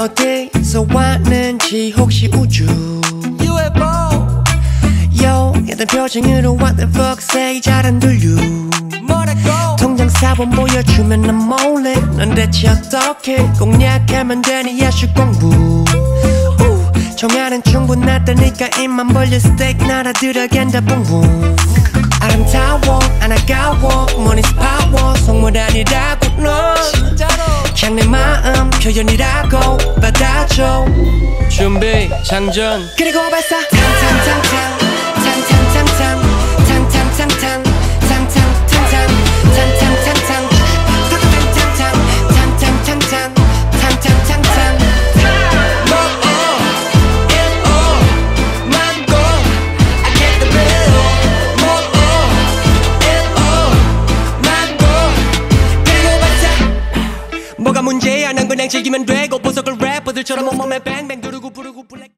어디서 왔는지 혹시 우주? UFO Yo 얘들 표정으로 what the fuck say 잘안 들려 뭐라고 통장 사본 보여주면 난 몰래 넌 대체 어떻게 공략하면 되니 야식 공부. 우, 정화는 충분하다니까 입만 벌려 스테이크 나라 들어간다 붕붕 아름다워 안 아까워 money's power 속물 아니라고 넌. 진짜로. 그냥 내 마음 표현이라고 받아줘 준비 장전. 그리고 발사. 탕탕탕탕. 탕탕탕탕. 탕탕탕탕. 탕탕탕탕. 탕탕탕탕. 탕탕탕탕. 탕탕탕탕. 뭐가 문제야? 난 그냥 즐기면 되고 보석을 아들처럼 온몸에 뱅뱅 두르고 부르고 블랙